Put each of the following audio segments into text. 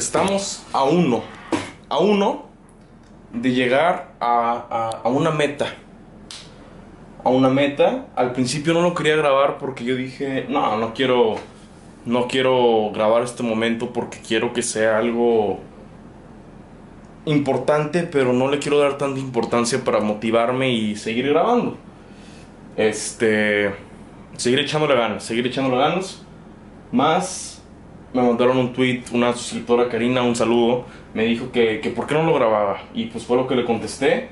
estamos a uno, a uno de llegar a, a, una meta. A una meta. Al principio no lo quería grabar porque yo dije, no, no quiero, no quiero grabar este momento porque quiero que sea algo importante, pero no le quiero dar tanta importancia para motivarme y seguir grabando. Este, seguir echándole ganas, seguir echándole ganas. Más me mandaron un tweet, una suscriptora Karina, un saludo, me dijo que, que por qué no lo grababa. Y pues fue lo que le contesté.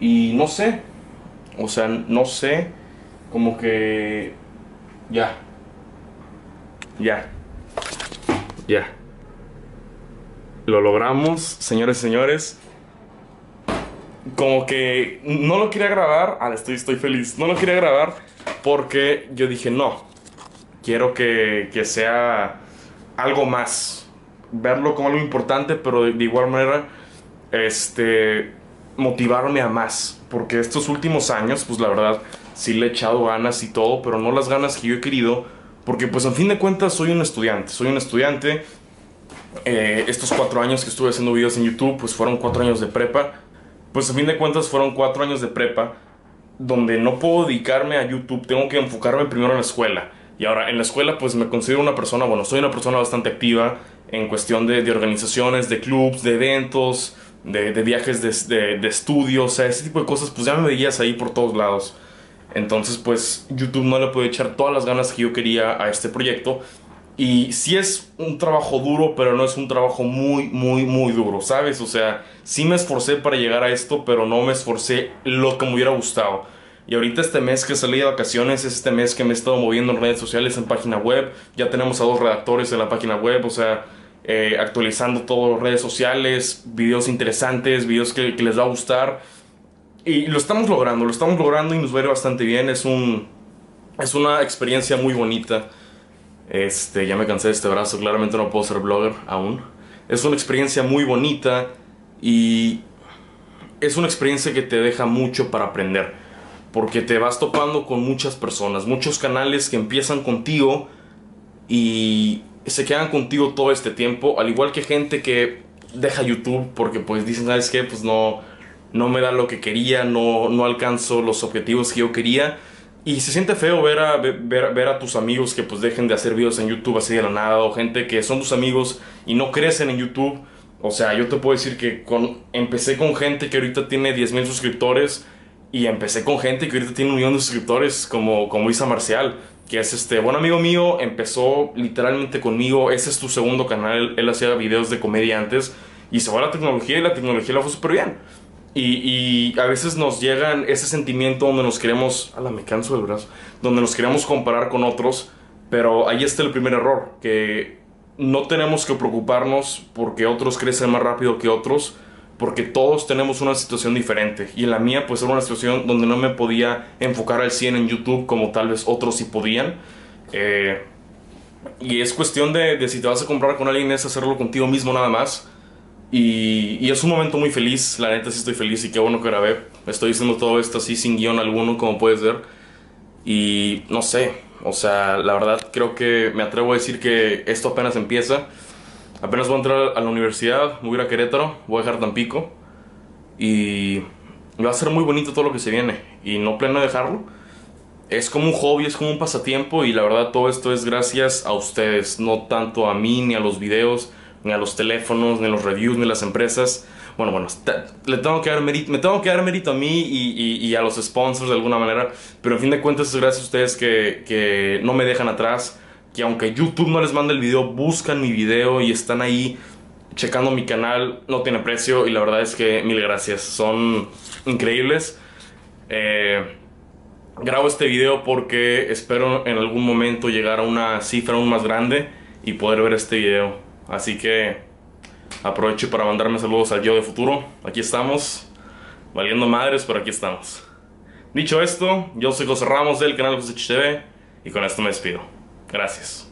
Y no sé, o sea, no sé, como que... Ya. Ya. Ya. Lo logramos, señores y señores. Como que no lo quería grabar. Ah, estoy, estoy feliz. No lo quería grabar porque yo dije, no. Quiero que, que sea algo más. Verlo como algo importante, pero de, igual manera, este, motivarme a más. Porque estos últimos años, pues la verdad, sí le he echado ganas y todo, pero no las ganas que yo he querido. Porque pues en fin de cuentas soy un estudiante. Soy un estudiante. Eh, estos cuatro años que estuve haciendo videos en YouTube, pues fueron cuatro años de prepa. Pues en fin de cuentas fueron cuatro años de prepa donde no puedo dedicarme a YouTube, tengo que enfocarme primero en la escuela. Y ahora, en la escuela, pues me considero una persona, bueno, soy una persona bastante activa en cuestión de, organizaciones, de clubs, de eventos, de, de viajes de, de, estudios, o sea, ese tipo de cosas, pues ya me veías ahí por todos lados. Entonces, pues YouTube no le puede echar todas las ganas que yo quería a este proyecto. Y sí es un trabajo duro, pero no es un trabajo muy, muy, muy duro, ¿sabes? O sea, sí me esforcé para llegar a esto, pero no me esforcé lo que me hubiera gustado. Y ahorita este mes que salí de vacaciones es este mes que me he estado moviendo en redes sociales, en página web. Ya tenemos a dos redactores en la página web, o sea, eh, actualizando todas las redes sociales, videos interesantes, videos que, les va a gustar. Y lo estamos logrando, lo estamos logrando y nos va a ir bastante bien. Es, un, es una experiencia muy bonita. Este, ya me cansé de este brazo, claramente no puedo ser blogger aún. Es una experiencia muy bonita y es una experiencia que te deja mucho para aprender porque te vas topando con muchas personas, muchos canales que empiezan contigo y se quedan contigo todo este tiempo, al igual que gente que deja YouTube porque pues dicen, ¿sabes qué? Pues no, no me da lo que quería, no, no alcanzo los objetivos que yo quería. Y se siente feo ver a, ver, ver, a tus amigos que pues dejen de hacer videos en YouTube así de la nada, o gente que son tus amigos y no crecen en YouTube. O sea, yo te puedo decir que con, empecé con gente que ahorita tiene 10.000 suscriptores y empecé con gente que ahorita tiene un millón de suscriptores, como, como Isa Marcial, que es este buen amigo mío, empezó literalmente conmigo, ese es tu segundo canal, él hacía videos de comedia antes, y se va la tecnología y la tecnología la fue súper bien. Y, y, a veces nos llegan ese sentimiento donde nos queremos, ala, me canso del brazo, donde nos queremos comparar con otros, pero ahí está el primer error, que no tenemos que preocuparnos porque otros crecen más rápido que otros, porque todos tenemos una situación diferente. Y en la mía, pues era una situación donde no me podía enfocar al 100 en YouTube como tal vez otros sí podían. Eh, y es cuestión de, si te vas a comprar con alguien, es hacerlo contigo mismo nada más. Y, y, es un momento muy feliz, la neta sí estoy feliz y qué bueno que grabé. Estoy diciendo todo esto así sin guion alguno, como puedes ver. Y no sé, o sea, la verdad creo que me atrevo a decir que esto apenas empieza. Apenas voy a entrar a la universidad, voy a ir a Querétaro, voy a dejar Tampico. Y va a ser muy bonito todo lo que se viene. Y no planeo dejarlo. Es como un hobby, es como un pasatiempo. Y la verdad todo esto es gracias a ustedes, no tanto a mí, ni a los videos, ni a los teléfonos, ni a los reviews, ni a las empresas. Bueno, bueno, le tengo que dar mérito, me tengo que dar mérito a mí y, a los sponsors de alguna manera, pero en fin de cuentas es gracias a ustedes que no me dejan atrás que aunque YouTube no les manda el video, buscan mi video y están ahí checando mi canal, no tiene precio y la verdad es que mil gracias, son increíbles. Eh, grabo este video porque espero en algún momento llegar a una cifra aún más grande y poder ver este video. Así que aprovecho para mandarme saludos al yo de futuro. Aquí estamos, valiendo madres, pero aquí estamos. Dicho esto, yo soy José Ramos del canal José TV y con esto me despido. Gracias.